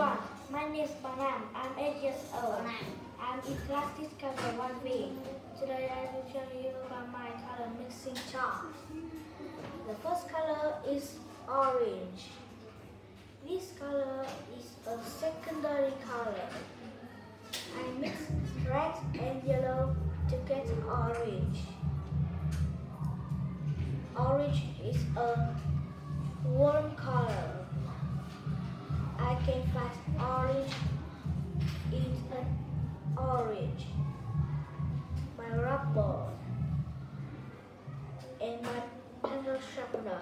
everyone, my name is Bảo Nam. I'm 8 years old. I'm in class discover 1V. Today I will show you about my color mixing chart. The first color is orange. This color is a secondary color. I mix red and yellow to get orange. Orange is a warm color. Can find orange in an orange. My rubber and my pencil sharpener.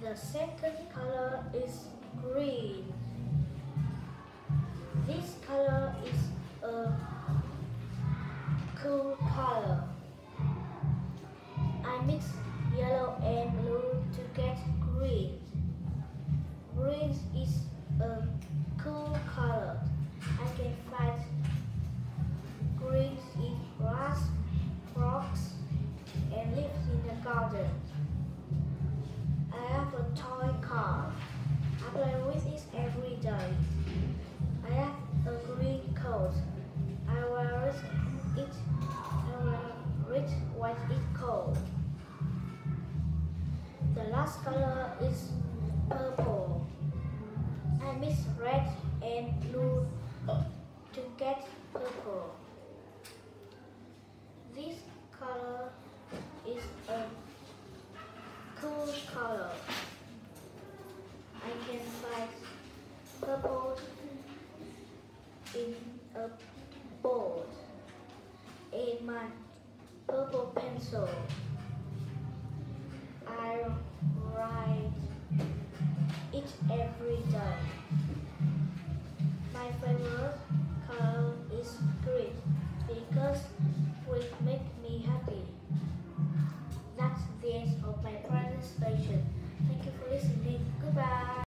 The second color is green. This color is a cool color. I mix yellow and blue to get green. Is a cool color. I can find green in grass, rocks, and leaves in the garden. I have a toy car. I play with it every day. I have a green coat. I wear it I wear it when it's cold. The last color is purple. I mix red and blue to get purple. This color is a cool color. I can find purple in a board in my purple pencil. I write it every day. My favorite color is green because it makes me happy.